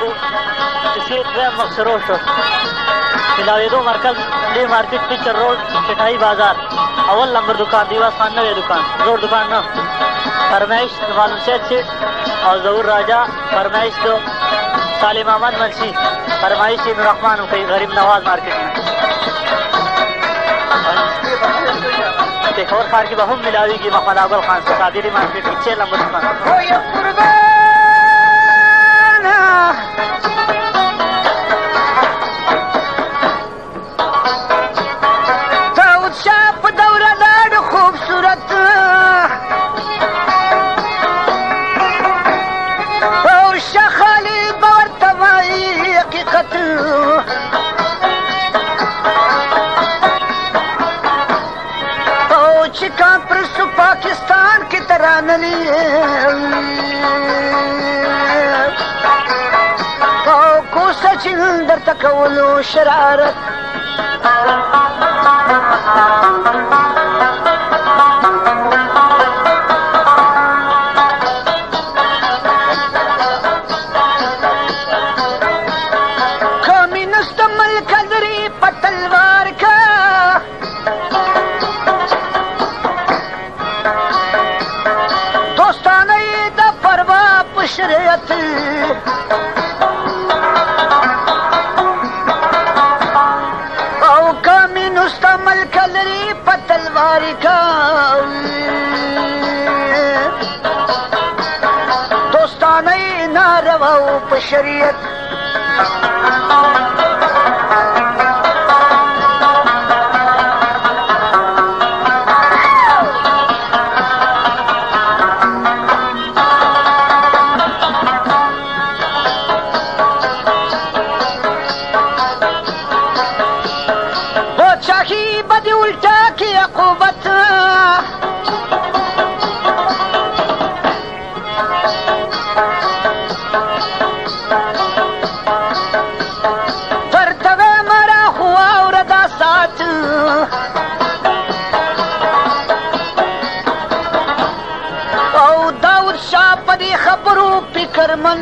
Market picture road चटाई बाजार अवल नंबर दुकान दीवा खानवे दुकान रोड दुकान न फरमाइश मालूम शेख सीट और जहूर राजा फरमाइश दो तो सालिम अहमद मंशी फरमाइश रहमान हुई गरीब नवाज मार्केट में एक और खान की बहुम मिलावी की मखमद अवल खान से कादिरी मार्केट की छः नंबर दुकान نه تاوت شاه په دوره لاړ خوب صورت اور شاه خالي باور تبعي حقیقت او چې کا پر پاکستان کې ترانه خجل در تکولو شرارت شریعت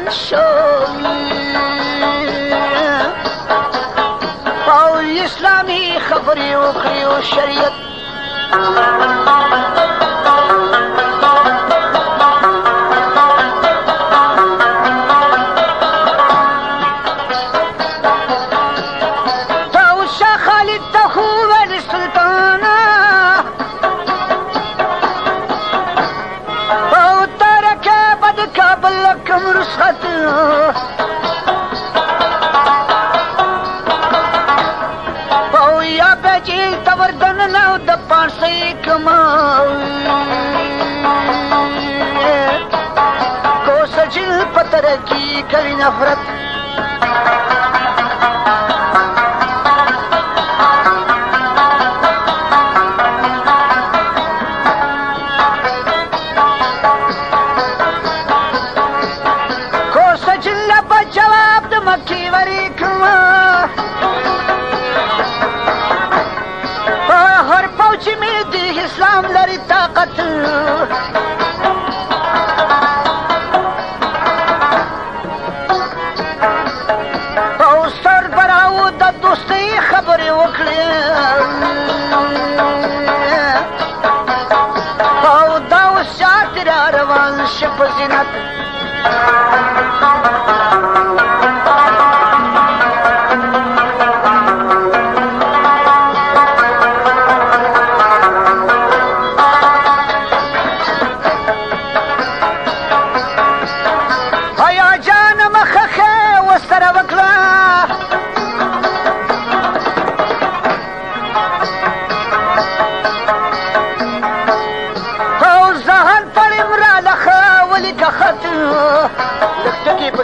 الشوية آه، باو الإسلامي خبري وخري والشريط लड़की करी नफरत Hoje na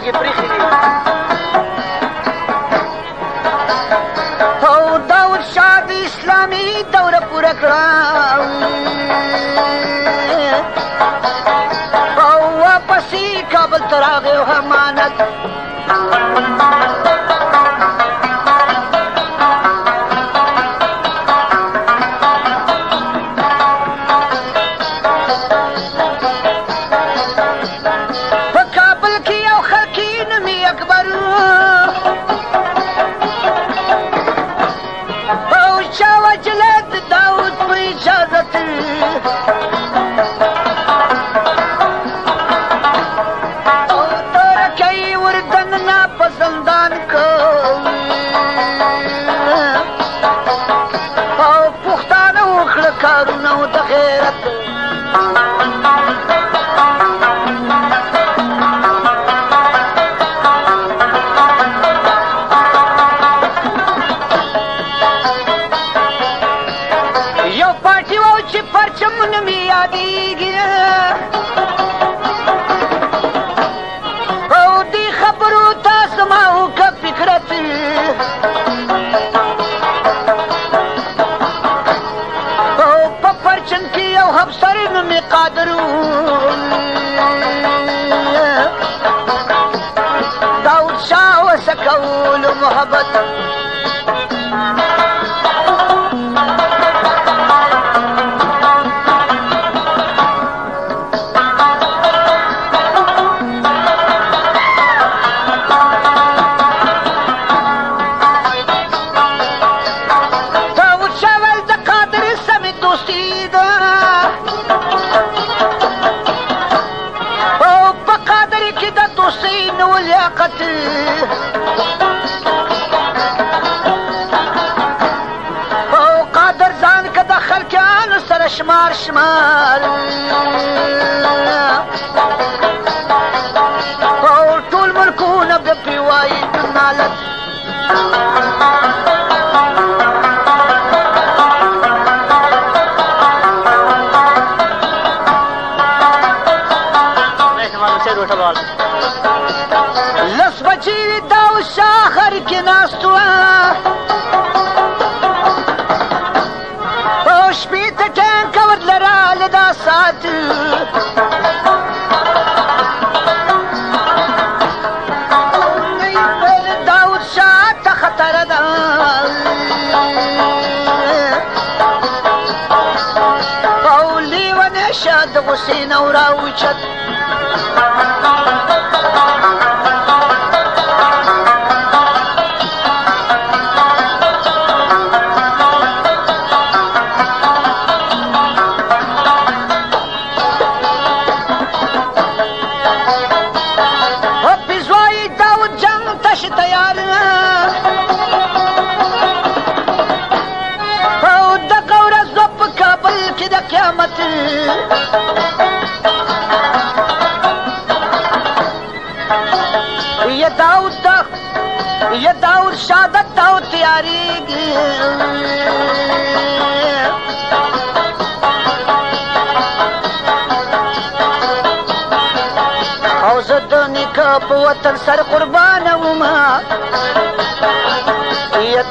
سترګې پرېښې دي او دور شاه د اسلامي دوره پوره کړه او واپسې کابل ته راغی امانت یو پارچي وو چې پرچمونه مې یادېږي او دې خبرو تاسو ما وکړه فکرت او په پرچم کې یو حبسر مې قادر داود شاه وسکول محبت الشمال فقلت الملكون بدبي وايد من على لصبتي داو الشاخر से नव्रा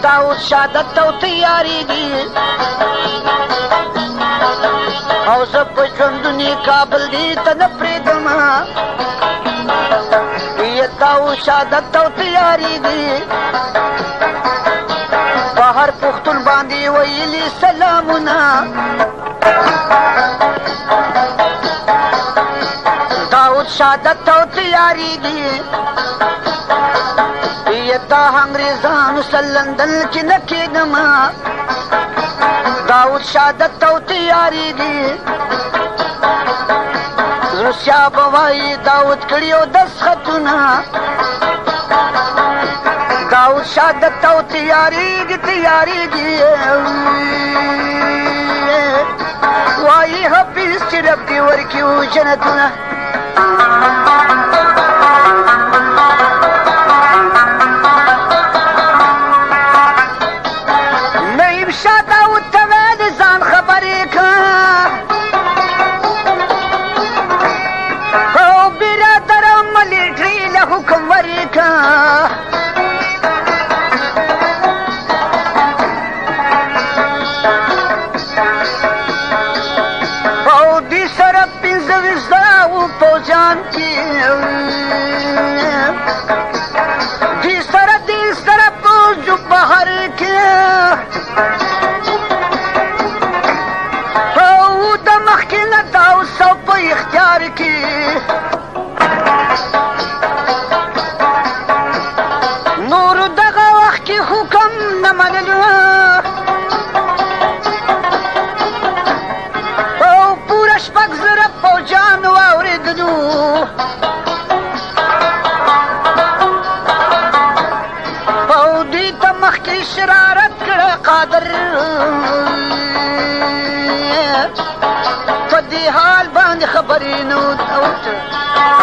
دا اوس شهادت ته تیارېږي او زه په ژوندوني کابل دي ته نه پرېږدم دا اوس شهادت ته تیارېږي په هر پښتون باندې ویلي سلامونه داود شهادت ته تیارېږي دا هنګري افغان سلندن کې نه کېدما داود شادت او تیاری دي روسیا به وایي داود کړي او دس خطونه داود شادت او تیاریږي تیاریږي وایي حفیظ چې رب دې ورکړي جنتونه body knows how to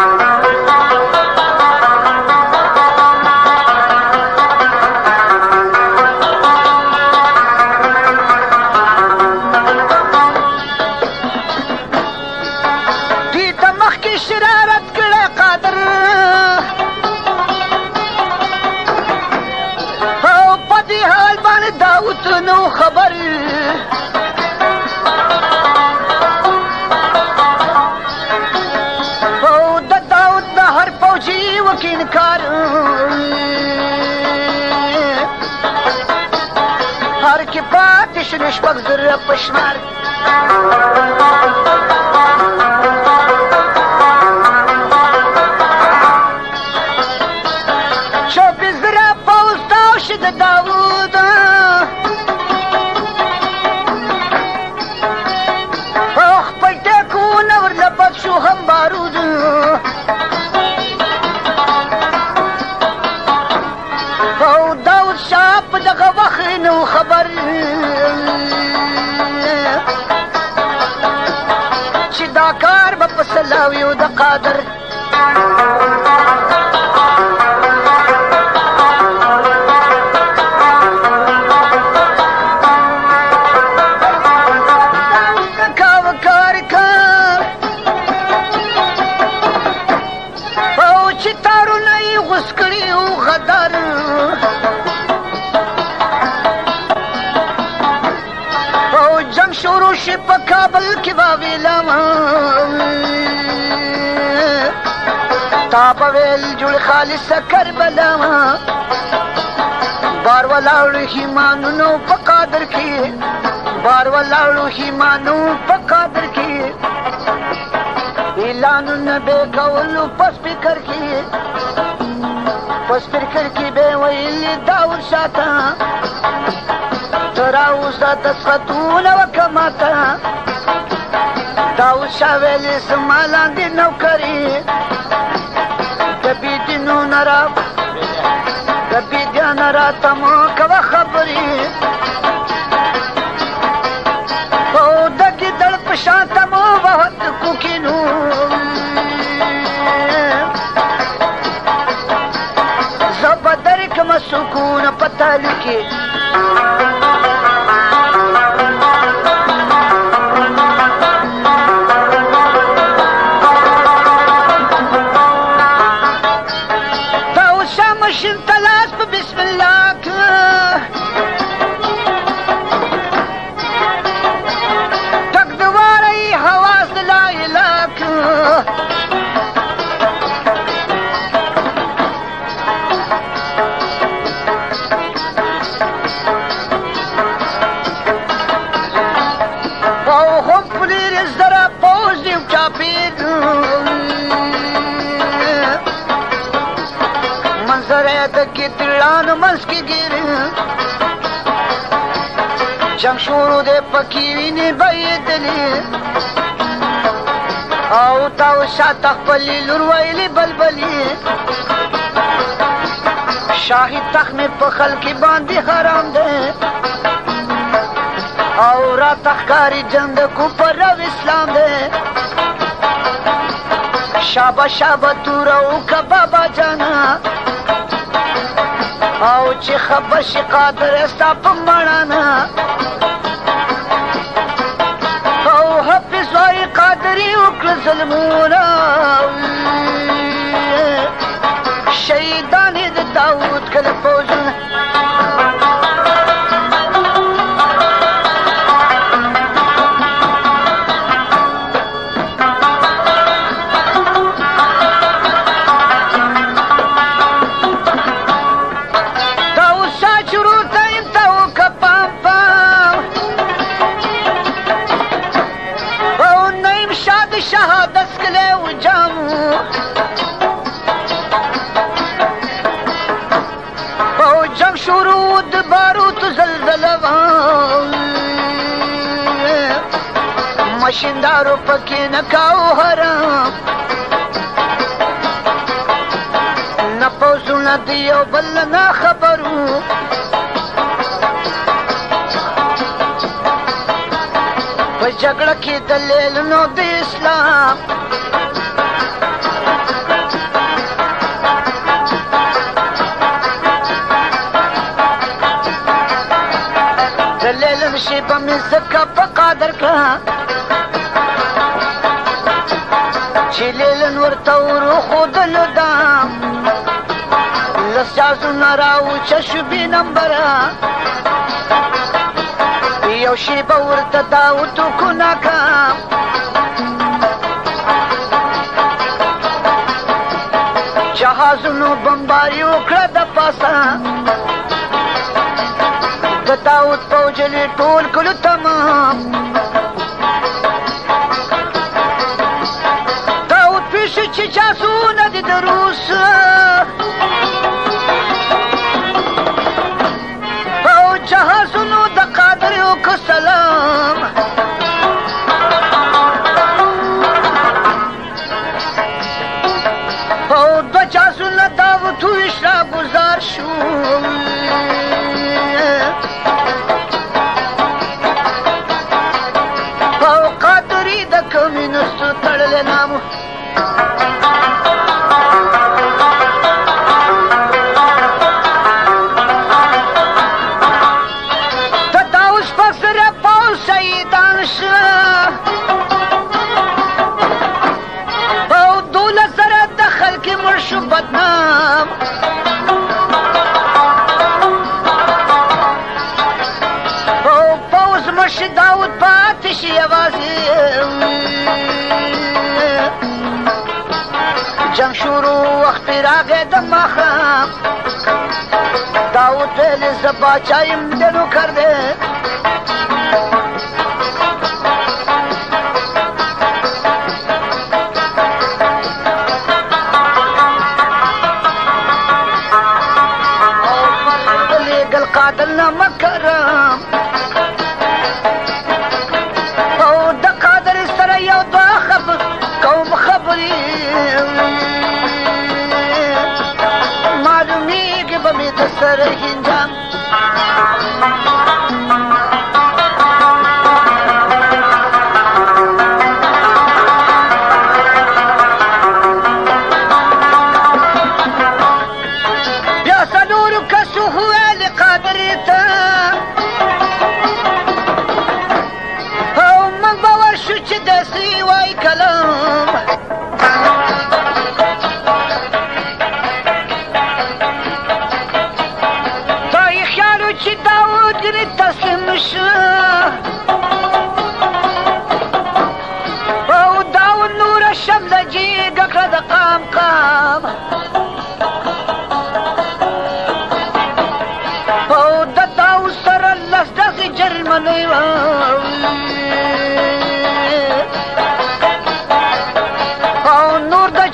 شپږ زره په شمار the Qadr جوړ خالص کربلا بار ولاړو هیمانونو په قادر کې بار ولاړو هیمانو په قادر کې اعلانونه به کولو په سپیکر کې په سپیکر کې به ویل دا ورشاته تر اوس دا تصفتونه وکماته دا وشاویل زما لاندې نوکري کې ویني بېدلې او تاو شاته خپل لور ویلې بلبلې شاهد تخ مې په خلک باندې حرام ده او را تخکاری جند کو پر اسلام ده شابا شابا تور او کبابا جانا او چې خبر شي قادر استا په مړانا المنى پلوان مشیندارو پکې نه کاو حرام نه پوسونه دی او بل نه خبرو په جګړه کې دلیل نو د اسلام ځکه په قادر کړه چې لیلن ورته وروښودلو دا لس جازونه راوچه شو بې نمبره یو شیبه ورته دا وتوکونه کړه جهازونو بمباری وکړه د پاسه د داوت چلی ټول کلو تمام تاوت پیش چې جاسو ندی دروسه Professora pausa e dansa په دوله سره د خلکې مړ شو بدنام په پوځ مړ شي داود پاتې شي یوازې جنګ شروع وخت راغی د ماښام داود ویلې زه باچا یم د نوکر دی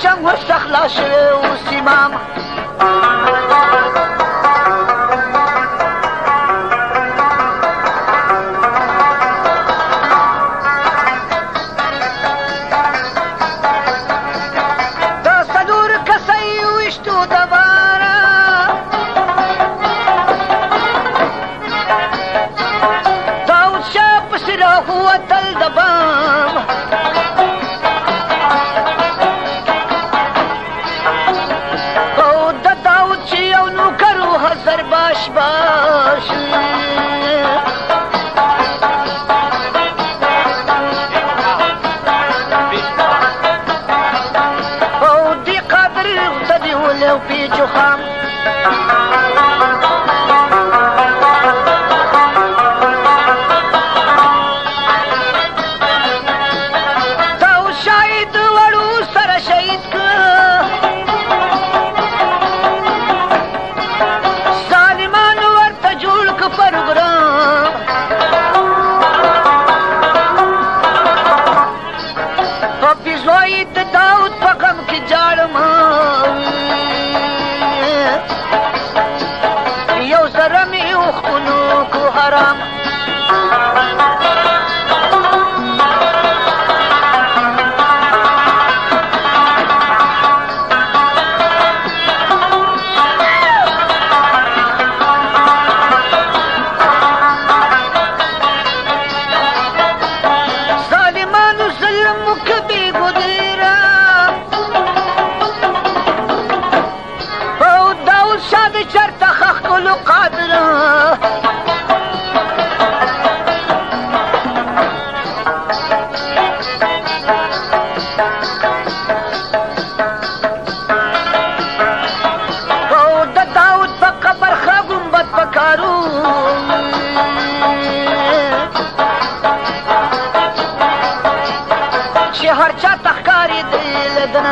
چنګ وسخلا شوی و سیمام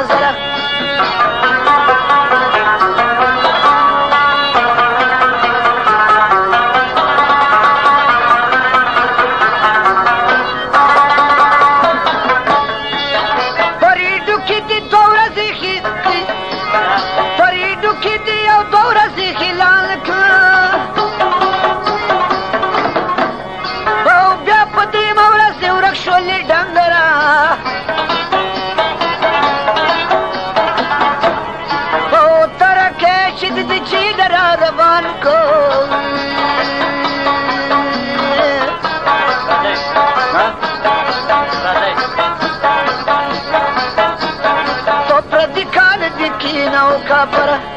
Gracias. butter.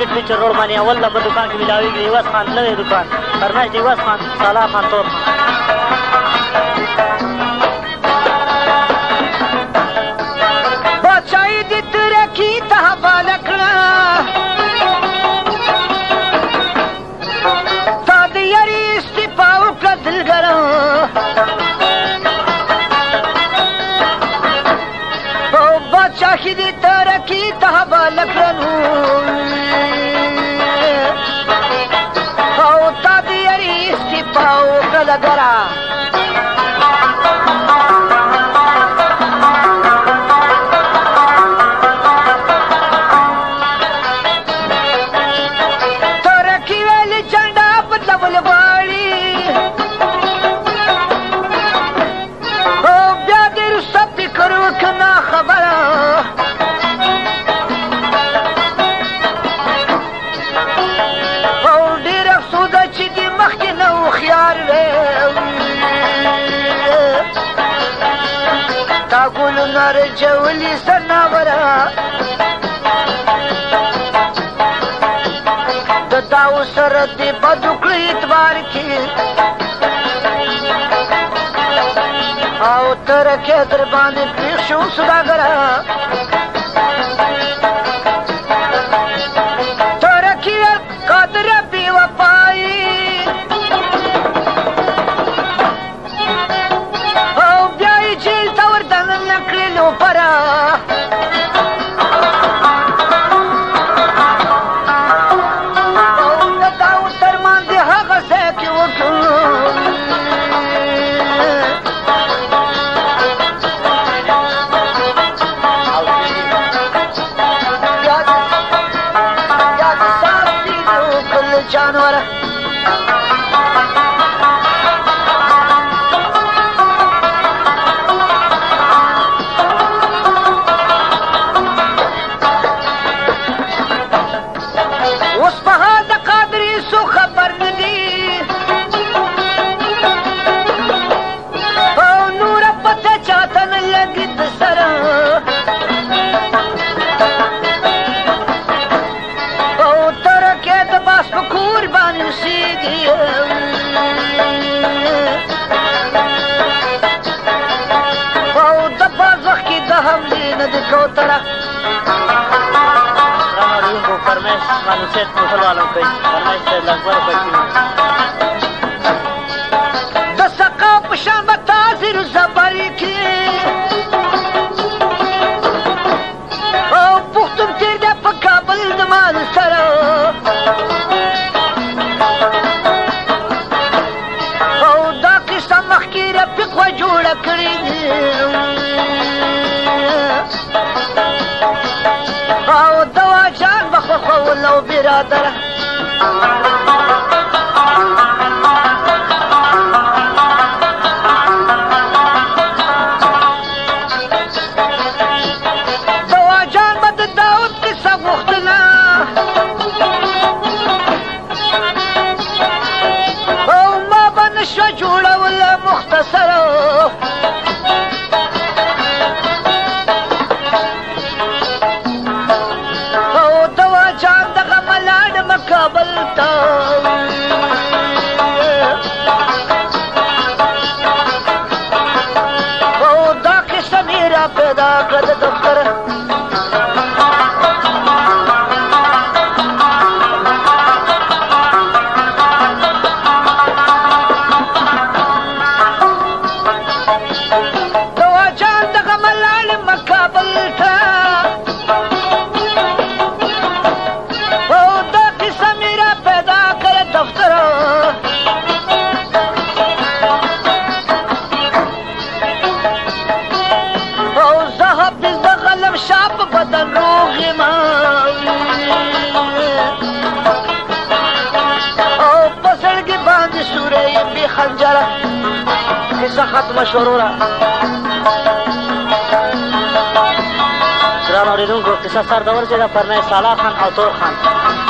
ملک فیچر روډ باندې اول لمبه دکان کې ملاویږي عوض خان نوی دکان فرمایش د عوض خان سلا خان تور خان بادشاهي د ترکي ته حواله کړه تا د یاري استعفا وکړه دلګره بادشاهي د ترکي ته حواله کړه Olha agora! जेवली सनावरा दाऊ सरदी बदुकळीत बारखी आव तर खेदर बांधित पिशू सुद्धा करा Manuset, قدره چې سردور چې ده پرنی سالا خان او تور خان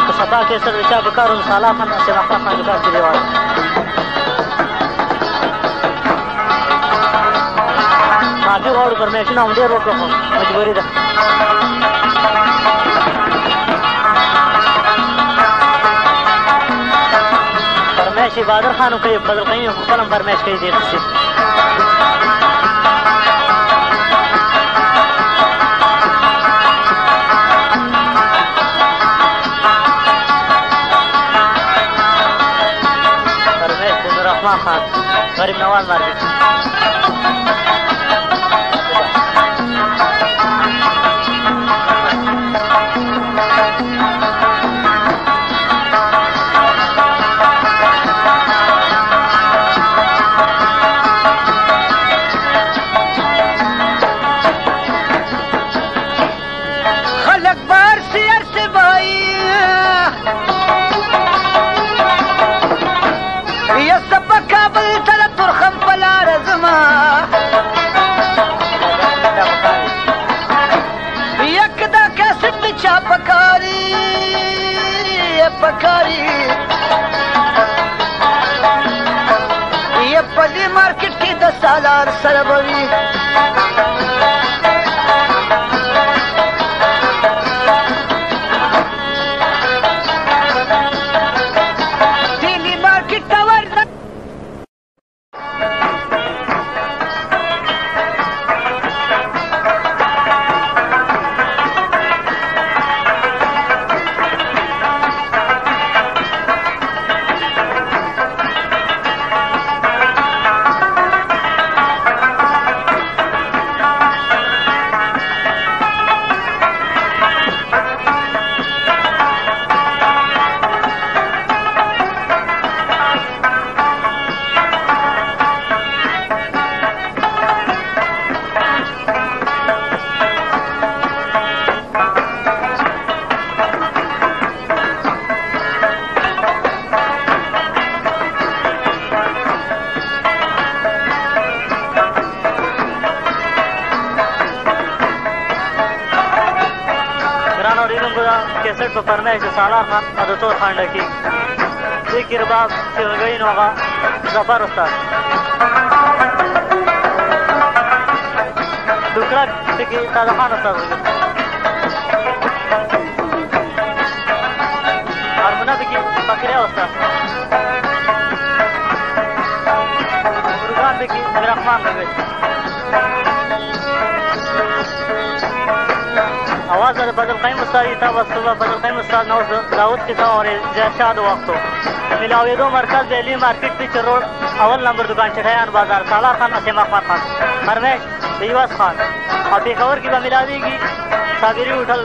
په ستا کې سر د چا په کار سالا خان چې مخته خان د کار کې معافي غواړو پرمیشن هم ډېر وکړو خو مجبوري ده فرمیش یې بادر خان هم کوي فضل قیم یې خپل هم فرمیش کوي دې قصې Garip ne var var bir. سالار سره بوي سالار خان مددتور خان ډکي دې کردار چغلګۍ نو هغه ظفر استاد دوکړه ټکي تازه خان استاد هارمونه پکې پکریا استاد ورګان پکې رحمان لګوي Hazreti Bacılkayım Usta'yı hitap asırla Bacılkayım Usta Davut Kitap और जयशाद वक्त मिलावेदो मरकज दिल्ली मार्केट पिच रोड अव्वल नंबर दुकान चिठायान बाजार साला खान असीम अखबार खान हरमेश रिवाज खान और बेखबर की वह मिला देगी साबिरी होटल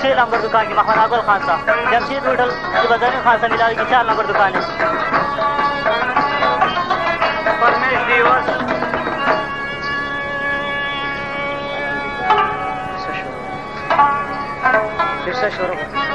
छः नंबर दुकान की मखान अकबर खान साहब जमशेद होटल की बजानी खान साहब मिला देगी चार नंबर दुकान है s 说 y a s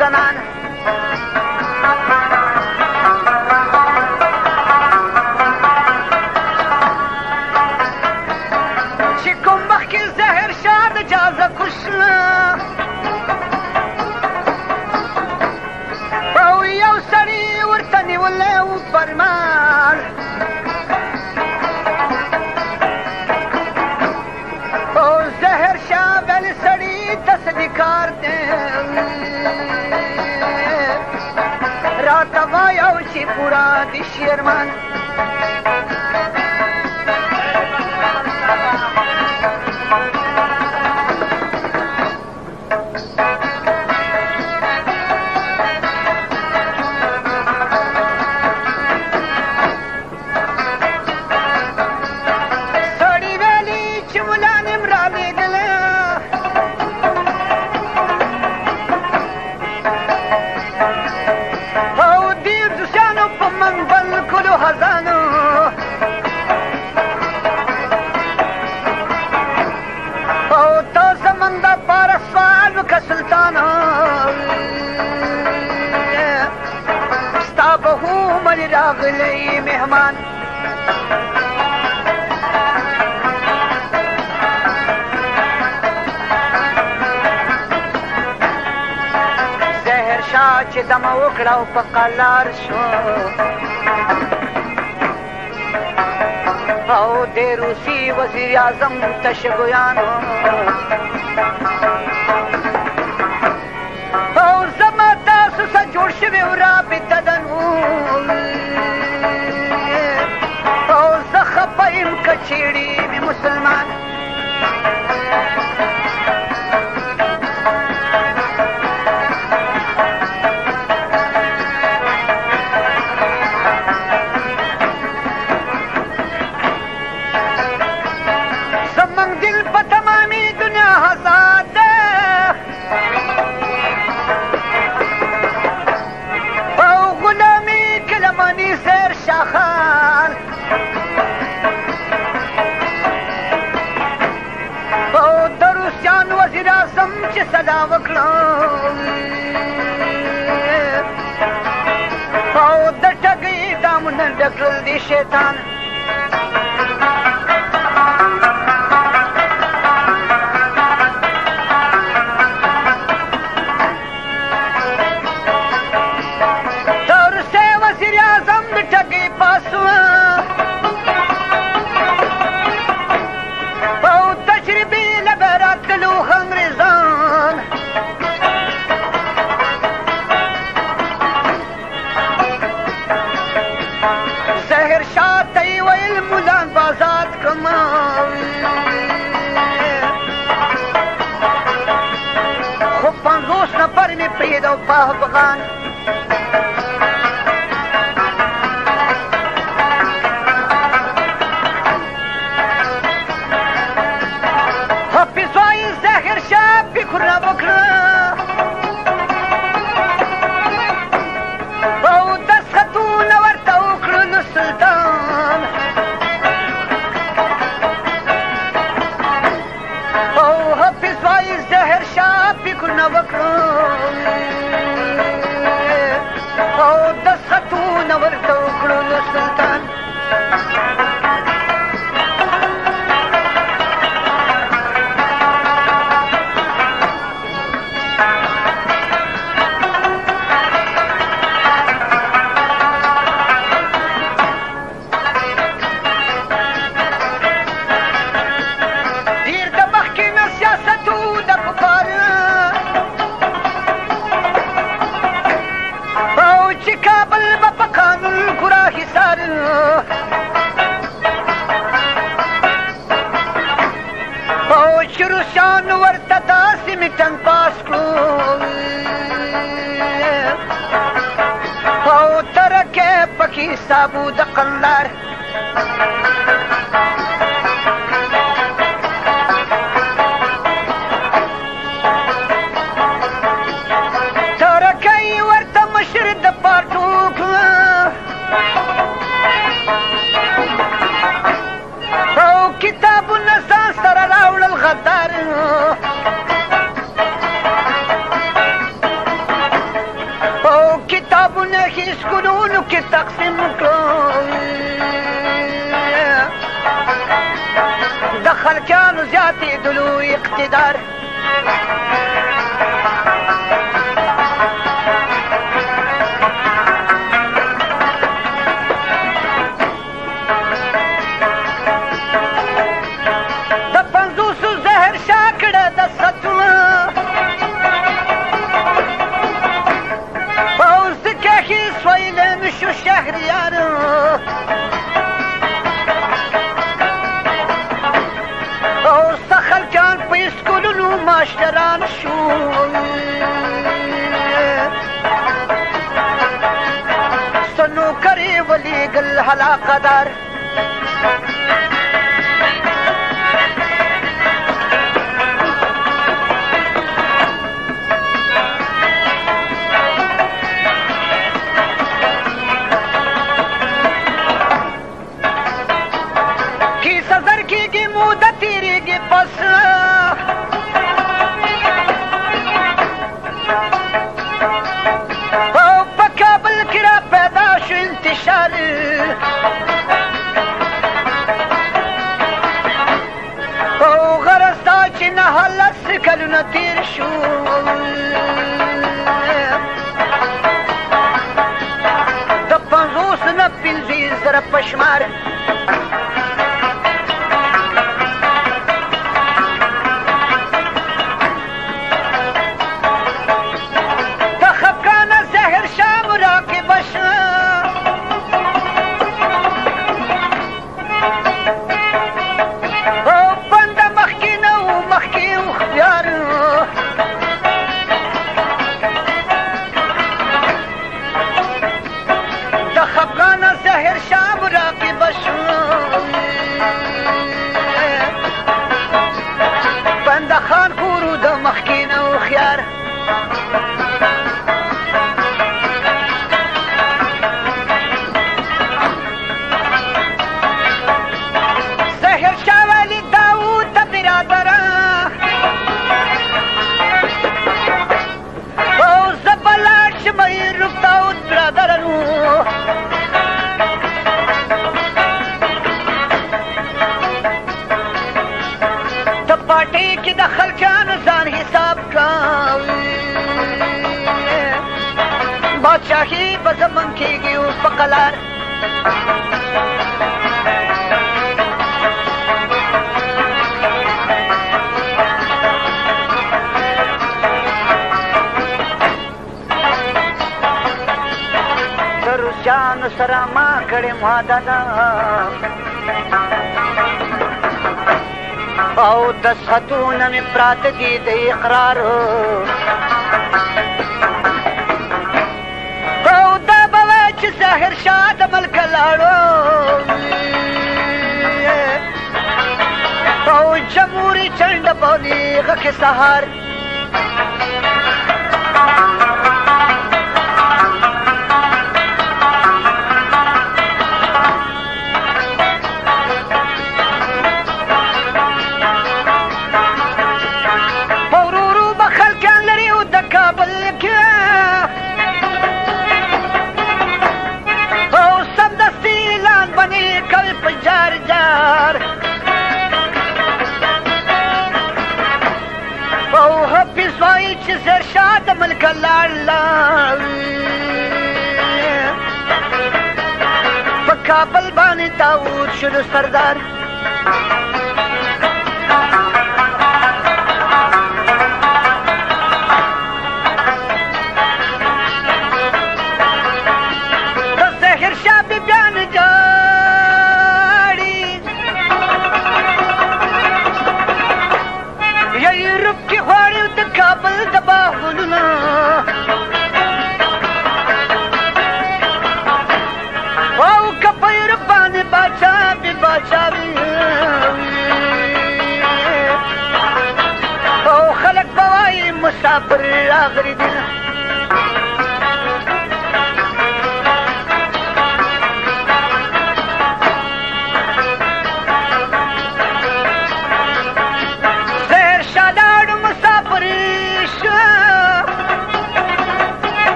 الزمان شكم بخكي الزهر شاد جازة كشنا باوية وسري ورتني ولا وبرمار او زهر شاب السري تصدي کار دیں pura y Erman تم وکړه او په قلار شو او د روسي وزیر اعظم تشګیانو او زما تاسو سره جوړ شوې رابطه ده نور او زه خفه یم که چېړې مې مسلمان اخر او د روسیان وزیر اعظم چې صدا وکړه او د ټګۍ دامونه ډکړل دي شیطان far behind கண்டார் dar هلا قدر الاشمار ګلانو سره ما کړې ماده ده او د ساتونه مې پراته دي د اقرار او دا به وایي چې ظاهر شاه د ملک لاړو او جمهوري چنډ بولي غکې سهار Davut şunu sardar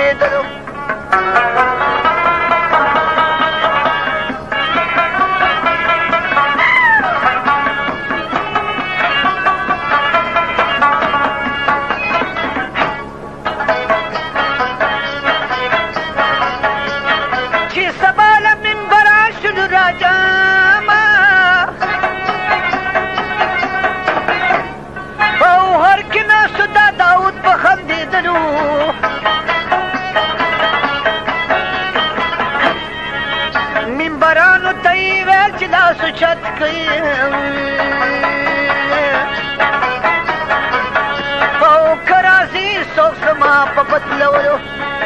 planeta, don you.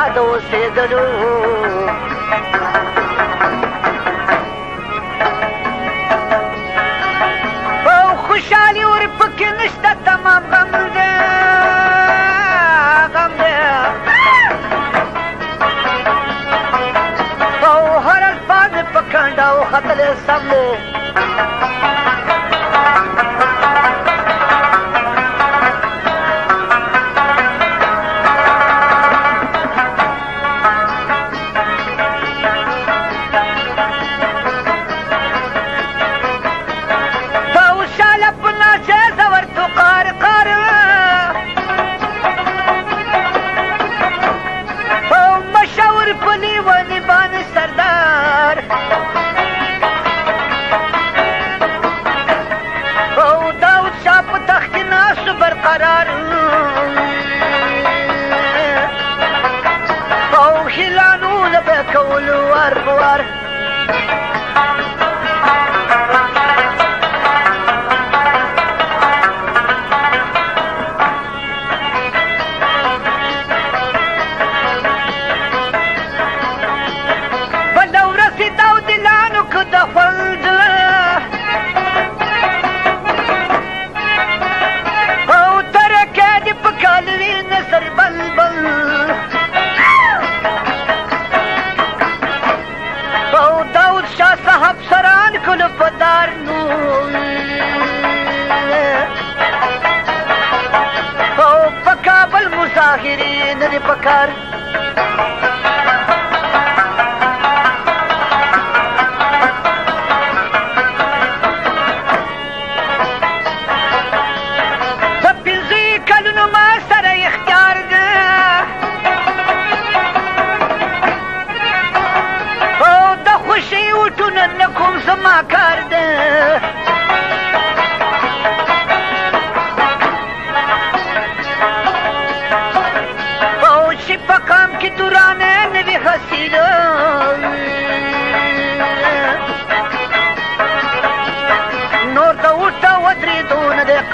ख़ुशहाली पखियुश तमामु او पाद पखण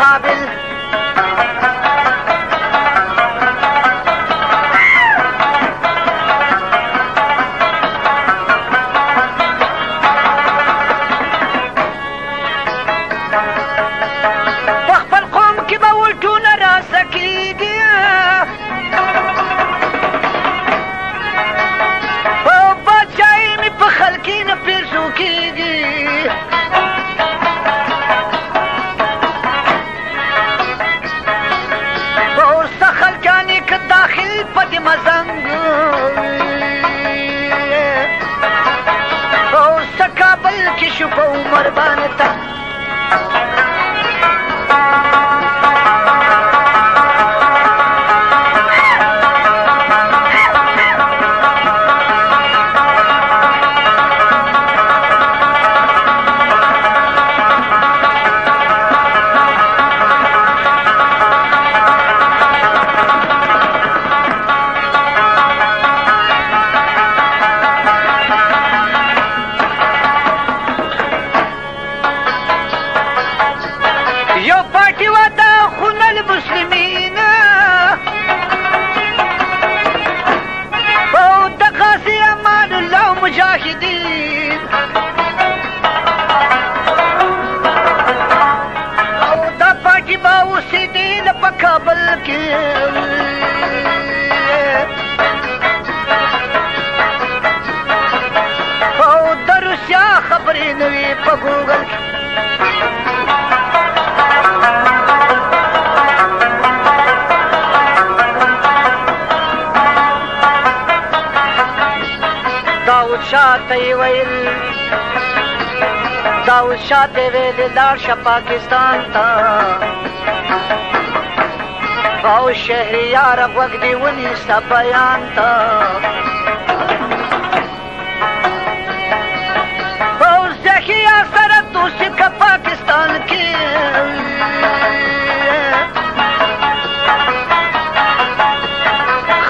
காவில் خبرې نه وي په ګوګل داود شاه ته یې ویل داود شاه ته یې ویل لاړ شه پاکستان ته او شهریار غوږ دې ونیسه بیان ته हूँ सिख पाकिस्तान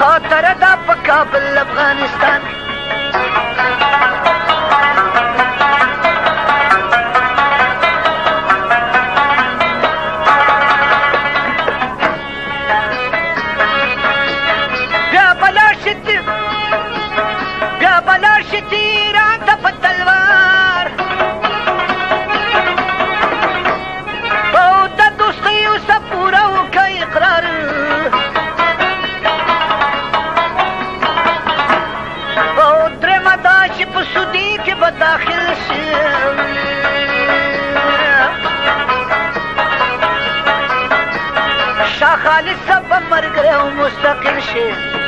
خاطر دا پکا بل افغانستان y e